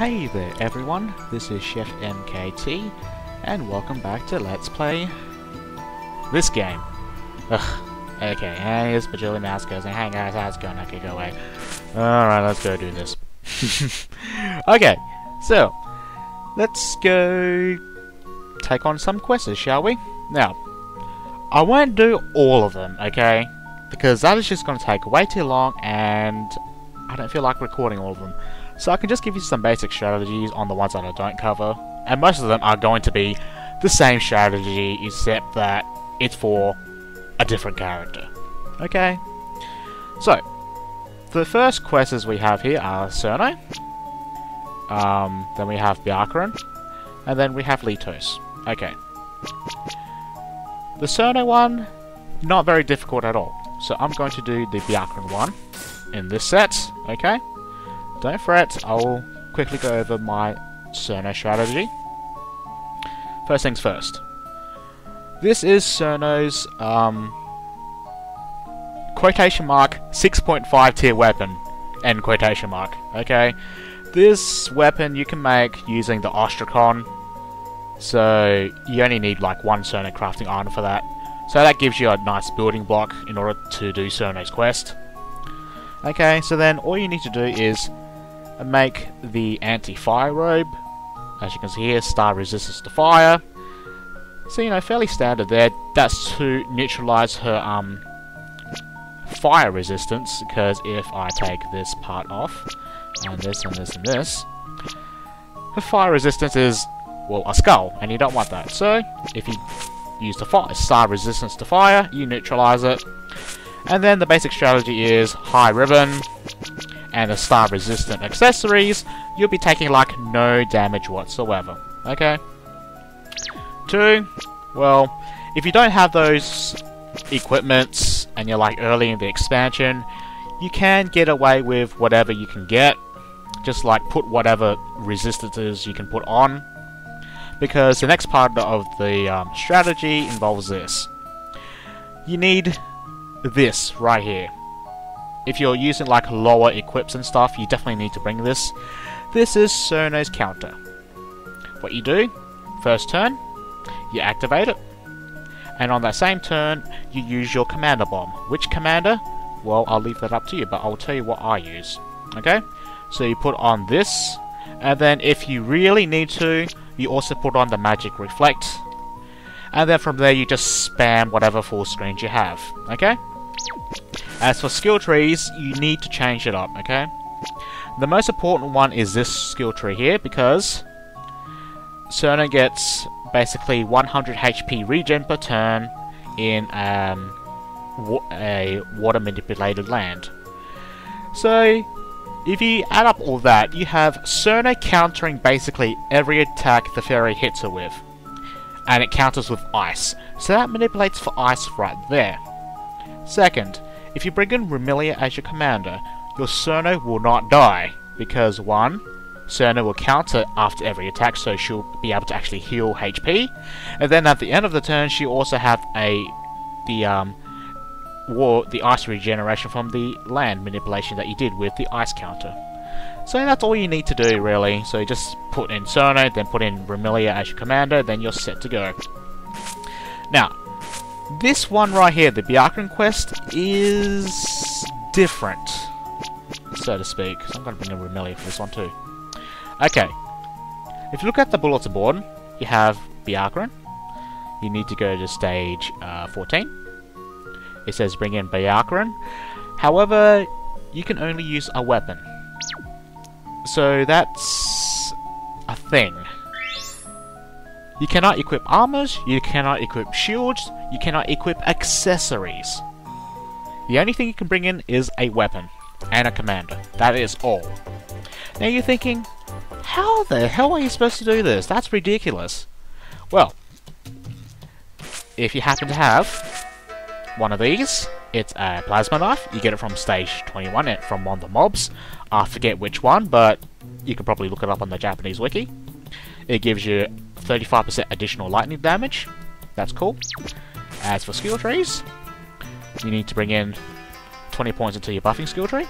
Hey there everyone, this is Chef MKT, and welcome back to Let's Play this game. Ugh, okay, hey, it's Bajillion Mouse goes, hey guys, how's it going? Okay, go away. Alright, let's go do this. okay, so, let's go take on some quests, shall we? Now, I won't do all of them, okay? Because that is just going to take way too long, and I don't feel like recording all of them. So I can just give you some basic strategies on the ones that I don't cover, and most of them are going to be the same strategy, except that it's for a different character. Okay? So, the first quests we have here are Cirno, um, then we have Byakuren, and then we have Litos. Okay. The Cirno one, not very difficult at all. So I'm going to do the Byakuren one in this set, okay? Don't fret, I'll quickly go over my Cirno strategy. First things first. This is Cirno's, um, quotation mark, 6.5 tier weapon, end quotation mark, okay? This weapon you can make using the Ostrakon, so you only need like one Cirno crafting iron for that. So that gives you a nice building block in order to do Cirno's quest. Okay, so then all you need to do is make the anti-fire robe. As you can see here, star resistance to fire. So, you know, fairly standard there. That's to neutralize her um, fire resistance, because if I take this part off, and this and this and this, her fire resistance is, well, a skull, and you don't want that. So, if you use the fire, star resistance to fire, you neutralize it. And then the basic strategy is high ribbon, and the star resistant accessories, you'll be taking like no damage whatsoever. Okay? Two, well, if you don't have those equipments and you're like early in the expansion, you can get away with whatever you can get. Just like put whatever resistances you can put on. Because the next part of the um, strategy involves this. You need this right here if you're using like lower equips and stuff, you definitely need to bring this. This is Cirno's counter. What you do, first turn, you activate it, and on that same turn, you use your commander bomb. Which commander? Well, I'll leave that up to you, but I'll tell you what I use. Okay? So you put on this, and then if you really need to, you also put on the magic reflect, and then from there you just spam whatever full screens you have. Okay? As for skill trees, you need to change it up, okay? The most important one is this skill tree here, because Cirno gets basically 100 HP regen per turn in um, wa a water manipulated land. So, if you add up all that, you have Cirno countering basically every attack the fairy hits her with. And it counters with ice. So that manipulates for ice right there. Second, if you bring in Remilia as your commander, your Cirno will not die, because 1. Cirno will counter after every attack, so she'll be able to actually heal HP, and then at the end of the turn, she also have a the um war the ice regeneration from the land manipulation that you did with the ice counter. So that's all you need to do really. So you just put in Cirno, then put in Remilia as your commander, then you're set to go. Now, this one right here, the Byakuren quest, is different, so to speak. So I'm going to bring in Remilia for this one too. Okay. If you look at the bulletin board, you have Byakuren. You need to go to stage uh, 14. It says bring in Byakuren. However, you can only use a weapon. So that's a thing. You cannot equip armors, you cannot equip shields, you cannot equip accessories. The only thing you can bring in is a weapon and a commander. That is all. Now you're thinking, how the hell are you supposed to do this? That's ridiculous. Well, if you happen to have one of these, it's a plasma knife. You get it from stage 21 from one of the mobs. I forget which one, but you can probably look it up on the Japanese wiki. It gives you 35% additional lightning damage. That's cool. As for skill trees, you need to bring in 20 points into your buffing skill tree.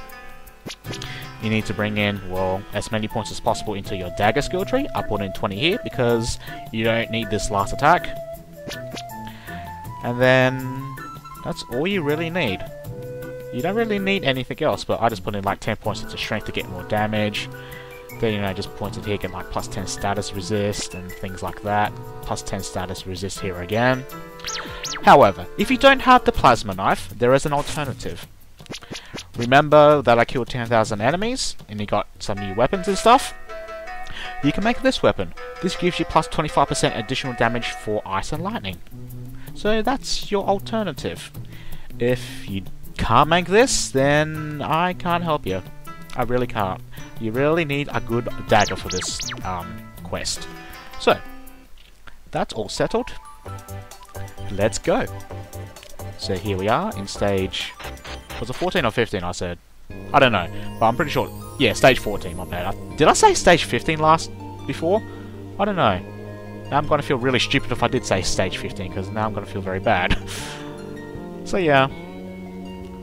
you need to bring in, well, as many points as possible into your dagger skill tree. I put in 20 here because you don't need this last attack. And then that's all you really need. You don't really need anything else, but I just put in like 10 points into strength to get more damage. Then, you know, just points here, get like plus 10 status resist and things like that. Plus 10 status resist here again. However, if you don't have the plasma knife, there is an alternative. Remember that I killed 10,000 enemies, and you got some new weapons and stuff? You can make this weapon. This gives you plus 25% additional damage for ice and lightning. So that's your alternative. If you can't make this, then I can't help you. I really can't. You really need a good dagger for this um, quest. So, that's all settled. Let's go. So here we are in stage was it 14 or 15 I said? I don't know, but I'm pretty sure. Yeah, stage 14, my bad. Did I say stage 15 last before? I don't know. Now I'm going to feel really stupid if I did say stage 15, because now I'm going to feel very bad. so yeah,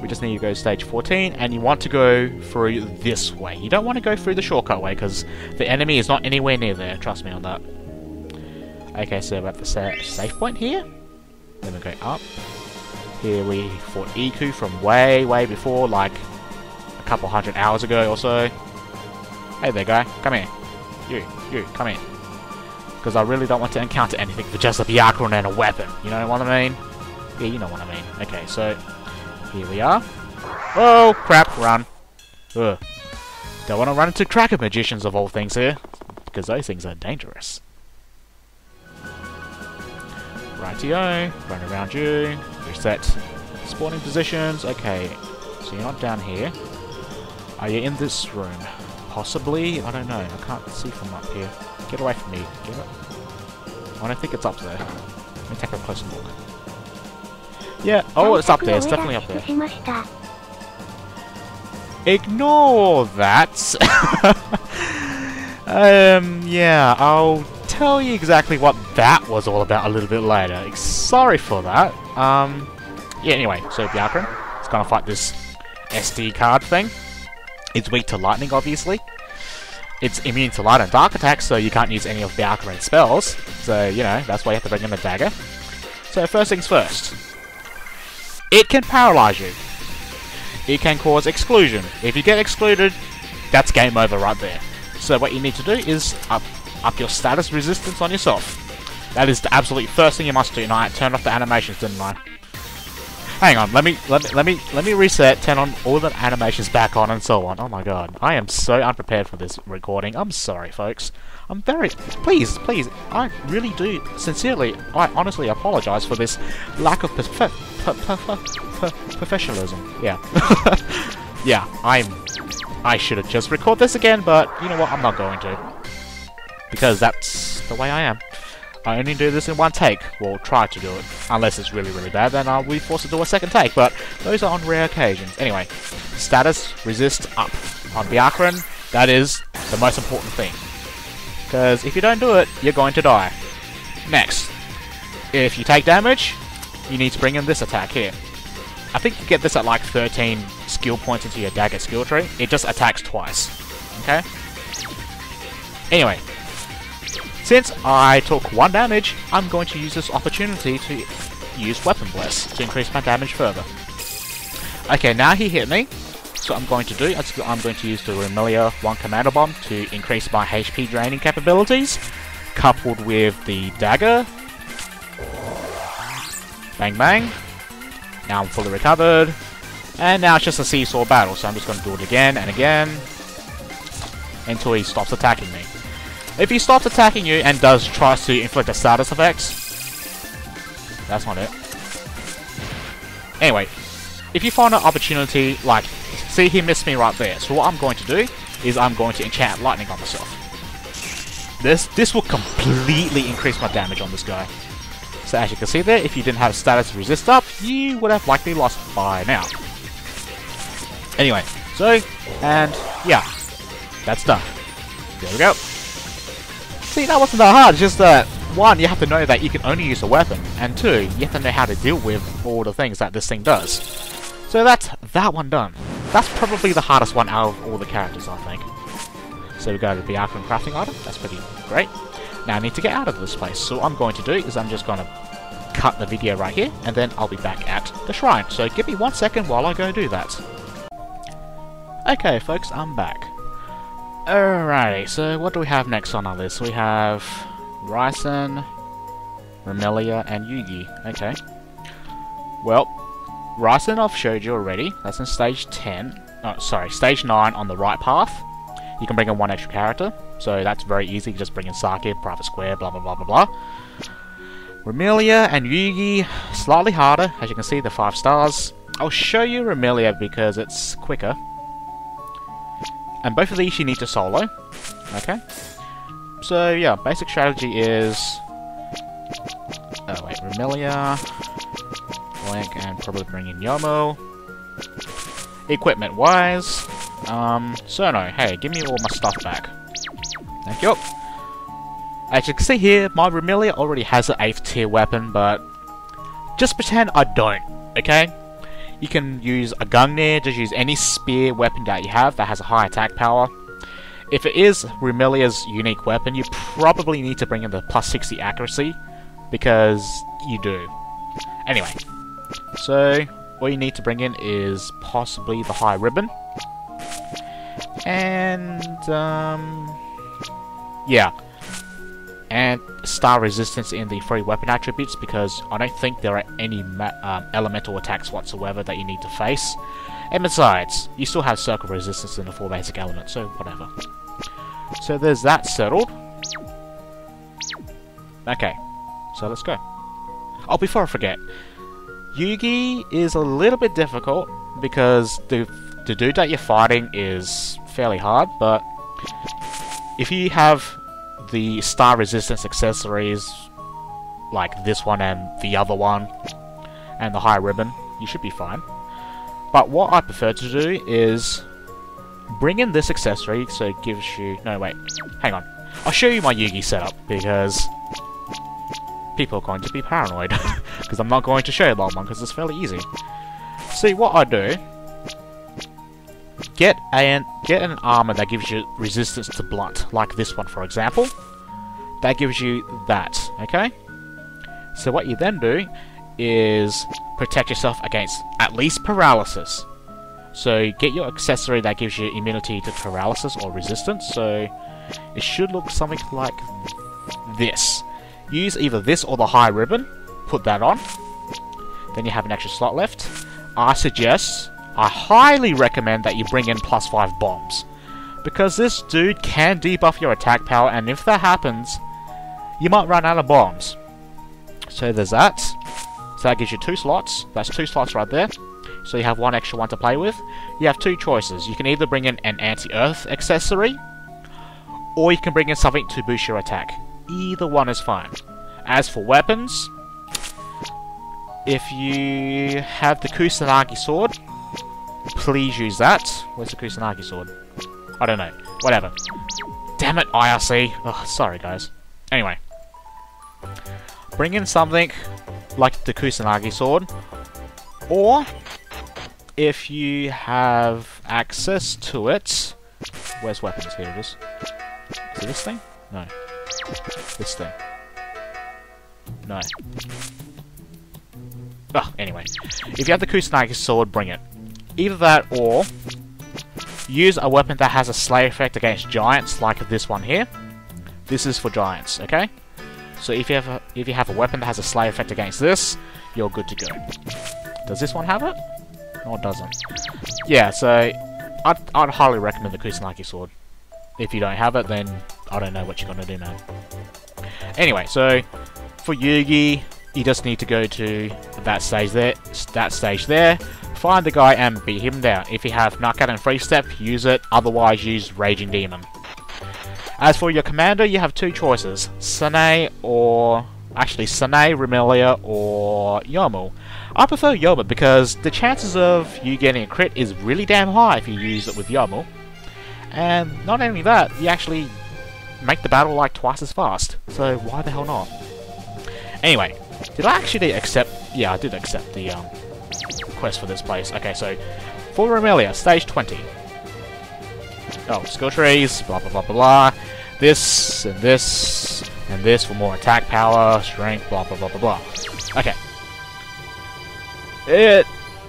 we just need to go stage 14, and you want to go through this way. You don't want to go through the shortcut way, because the enemy is not anywhere near there, trust me on that. Okay, so we're at the safe point here. Then we go up. Here we fought Iku from way, way before, like a couple hundred hours ago or so. Hey there, guy. Come here. You, you, come here. Because I really don't want to encounter anything for just a Byakuren and a weapon. You know what I mean? Yeah, you know what I mean. Okay, so here we are. Oh, crap, run. Ugh. Don't want to run into Cracker Magicians of all things here. Because those things are dangerous. Rightio, run around you, reset spawning positions. Okay, so you're not down here. Are you in this room? Possibly? I don't know. I can't see from up here. Get away from me. Get it. I don't think it's up there. Let me take a closer look. Yeah, oh, it's up there. It's definitely up there. Ignore that. um, yeah, I'll tell you exactly what that was all about a little bit later. Sorry for that. Um, yeah, anyway, so Byakuren is gonna fight this SD card thing. It's weak to lightning, obviously. It's immune to light and dark attacks, so you can't use any of Byakuren's spells. So, you know, that's why you have to bring in a dagger. So, first things first. It can paralyze you. It can cause exclusion. If you get excluded, that's game over right there. So what you need to do is up up your status resistance on yourself. That is the absolute first thing you must do. Now I turned off the animations, didn't I? Hang on, let me let me let me let me reset, turn on all the animations back on and so on. Oh my god. I am so unprepared for this recording. I'm sorry folks. I'm very please, please, I really do sincerely I honestly apologize for this lack of prof professionalism. Yeah. yeah, I'm I should have just recorded this again, but you know what, I'm not going to because that's the way I am. I only do this in one take, well try to do it, unless it's really really bad, then uh, I'll be forced to do a second take, but those are on rare occasions. Anyway, status, resist, up. On Byakuren, that is the most important thing. Because if you don't do it, you're going to die. Next, if you take damage, you need to bring in this attack here. I think you get this at like 13 skill points into your dagger skill tree. It just attacks twice. Okay? Anyway, since I took one damage, I'm going to use this opportunity to use Weapon Bless to increase my damage further. Okay, now he hit me. So what I'm going to do is I'm going to use the Remilia 1 Commander Bomb to increase my HP draining capabilities, coupled with the dagger. Bang bang. Now I'm fully recovered. And now it's just a seesaw battle, so I'm just going to do it again and again until he stops attacking me. If he stops attacking you and does tries to inflict a status effect, that's not it. Anyway, if you find an opportunity, like, see he missed me right there, so what I'm going to do is I'm going to enchant lightning on myself. This this will completely increase my damage on this guy. So as you can see there, if you didn't have a status resist up, you would have likely lost by now. Anyway, so, and yeah, that's done. There we go. See, that wasn't that hard, it's just that, one, you have to know that you can only use a weapon, and two, you have to know how to deal with all the things that this thing does. So that's that one done. that's probably the hardest one out of all the characters, I think. So we go to the Arkham crafting item, that's pretty great. Now I need to get out of this place, so what I'm going to do is I'm just going to cut the video right here, and then I'll be back at the shrine. So give me one second while I go do that. Okay folks, I'm back. Alrighty, so what do we have next on our list? We have Reisen, Remilia, and Yugi. Okay. Well, Reisen I've showed you already. That's in stage 10. Oh, sorry, stage 9 on the right path. You can bring in one extra character, so that's very easy. You just bring in Saki, Private Square, blah blah blah blah blah. Remilia and Yugi, slightly harder. As you can see, the 5 stars. I'll show you Remilia because it's quicker. And both of these you need to solo. Okay? So yeah, basic strategy is... Oh wait, Remilia... Link and probably bring in Yomu. Equipment wise, um, Cirno, hey, give me all my stuff back. Thank you. As you can see here, my Remilia already has an 8th tier weapon, but just pretend I don't, okay? You can use a Gungnir, just use any spear weapon that you have that has a high attack power. If it is Remilia's unique weapon, you probably need to bring in the plus 60 accuracy, because you do. Anyway, so what you need to bring in is possibly the high ribbon. And, um, yeah. And star resistance in the free weapon attributes because I don't think there are any um, elemental attacks whatsoever that you need to face. And besides, you still have circle resistance in the four basic elements, so whatever. So there's that settled. Okay, so let's go. Oh, before I forget, Yugi is a little bit difficult because the the dude that you're fighting is fairly hard, but if you have the star resistance accessories like this one and the other one and the high ribbon, you should be fine. But what I prefer to do is bring in this accessory so it gives you... No, wait. Hang on. I'll show you my Yugi setup because people are going to be paranoid. Because I'm not going to show you that one because it's fairly easy. See, what I do... Get an, get an armor that gives you resistance to blunt, like this one for example. That gives you that, okay? So what you then do is protect yourself against at least paralysis. So get your accessory that gives you immunity to paralysis or resistance. So it should look something like this. Use either this or the high ribbon. Put that on. Then you have an extra slot left. I suggest, I highly recommend that you bring in plus 5 bombs. Because this dude can debuff your attack power and if that happens, you might run out of bombs. So there's that. So that gives you two slots. That's two slots right there. So you have one extra one to play with. You have two choices. You can either bring in an anti-earth accessory, or you can bring in something to boost your attack. Either one is fine. As for weapons, if you have the Kusanagi sword, please use that. Where's the Kusanagi sword? I don't know. Whatever. Damn it, IRC. Sorry, guys. Anyway. Bring in something like the Kusanagi sword. Or, if you have access to it... Where's weapons? Here it is. Is it this thing? No. This thing. No. Oh, anyway. If you have the Kusanagi sword, bring it. Either that or use a weapon that has a slay effect against giants, like this one here. This is for giants, okay? So if you have a, if you have a weapon that has a slay effect against this, you're good to go. Does this one have it? No, it doesn't. Yeah, so I'd, I'd highly recommend the Kusanagi sword. If you don't have it, then I don't know what you're gonna do, man. Anyway, so for Yugi, you just need to go to that stage there, that stage there, find the guy and beat him down. If you have knockout and free step, use it. Otherwise, use Raging Demon. As for your commander, you have two choices: Sane or actually Sane, Remilia, or Yomu. I prefer Yomu because the chances of you getting a crit is really damn high if you use it with Yomu. And not only that, you actually make the battle like twice as fast. So why the hell not? Anyway, did I actually accept... Yeah, I did accept the um, quest for this place. Okay, so for Remilia, stage 20. Oh, skill trees, blah blah blah blah blah. This and this and this for more attack power, strength, blah blah blah blah blah. Okay. It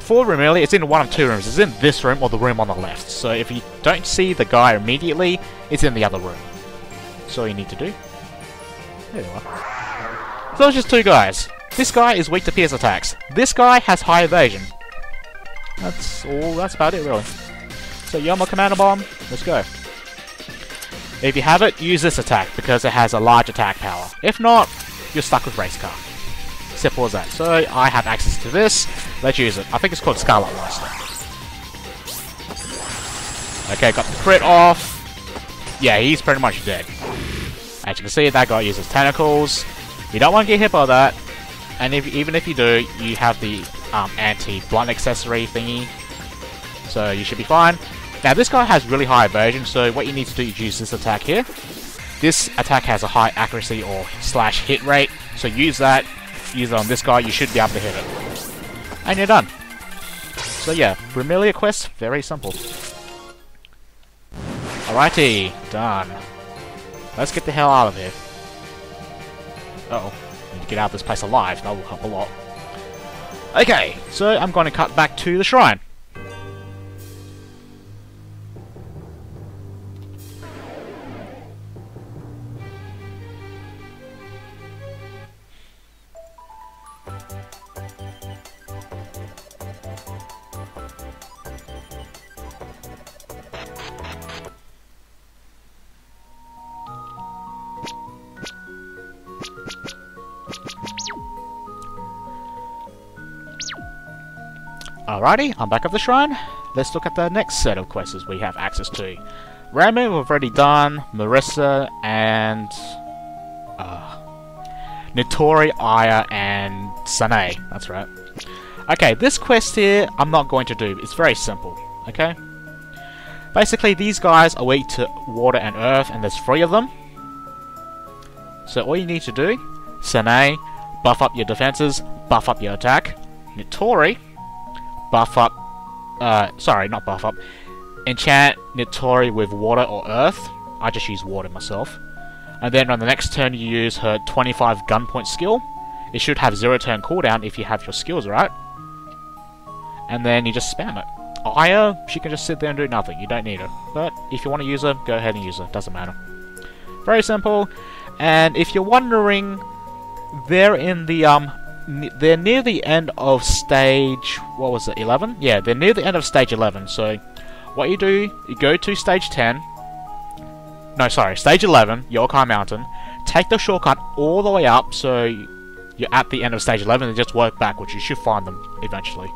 for Remilia, it's in one of two rooms. It's in this room or the room on the left. So if you don't see the guy immediately, it's in the other room. That's all you need to do. There you are. So it's just two guys. This guy is weak to pierce attacks. This guy has high evasion. That's all. That's about it, really. So Yama Commander Bomb, let's go. If you have it, use this attack because it has a large attack power. If not, you're stuck with Race Car. Simple as that. So I have access to this. Let's use it. I think it's called Scarlet Monster. Okay, got the crit off. Yeah, he's pretty much dead. As you can see, that guy uses tentacles. You don't want to get hit by that. And if, even if you do, you have the um, anti-blunt accessory thingy. So you should be fine. Now this guy has really high evasion, so what you need to do is use this attack here. This attack has a high accuracy or slash hit rate, so use that, use it on this guy, you should be able to hit it. And you're done. So yeah, Remilia quest, very simple. Alrighty, done. Let's get the hell out of here. Uh oh Need to get out of this place alive, that will help a lot. Okay, so I'm going to cut back to the shrine. Alrighty, I'm back at the shrine. Let's look at the next set of quests we have access to. Reimu we've already done, Marisa and... Uh, Nitori, Aya, and Sanae. That's right. Okay, this quest here, I'm not going to do. It's very simple, okay? Basically, these guys are weak to water and earth, and there's three of them. So all you need to do, Sanae, buff up your defenses, buff up your attack. Nitori, buff up, uh, sorry, not buff up, enchant Nitori with water or earth. I just use water myself. And then on the next turn you use her 25 gunpoint skill. It should have zero turn cooldown if you have your skills right. And then you just spam it. Aya, she can just sit there and do nothing. You don't need her. But if you want to use her, go ahead and use her. Doesn't matter. Very simple. And if you're wondering, they're in the um they're near the end of stage, what was it, 11? Yeah, they're near the end of stage 11, so what you do, you go to stage 10, no, sorry, stage 11, Yokai Mountain, take the shortcut all the way up, so you're at the end of stage 11 and just work backwards, you should find them eventually.